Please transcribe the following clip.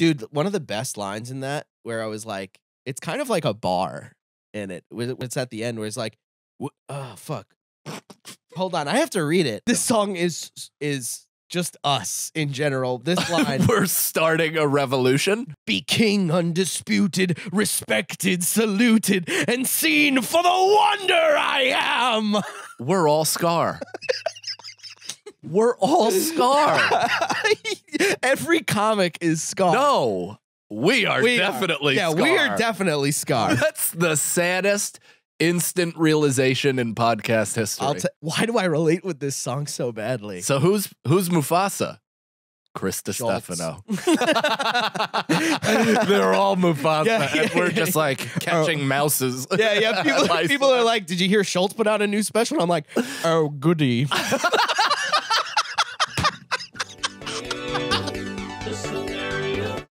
dude, one of the best lines in that where I was like, it's kind of like a bar in it. It's at the end where it's like, oh fuck. Hold on, I have to read it. This song is is just us in general. This line We're starting a revolution. be king undisputed, respected, saluted, and seen for the wonder I am. We're all Scar. We're all Scar. Every comic is Scar. No, we are We are- definitely yeah, Scar. we are definitely Scar. That's the saddest instant realization in podcast history. Why do I relate with this song so badly? so who's who's Mufasa? Chris Schultz. Stefano. They're all Mufasa, Yeah, and we're yeah. just like catching oh. mouses. yeah, yeah. People, people are like, "Did you hear Schultz put out a new special?" I'm like, "Oh, goody."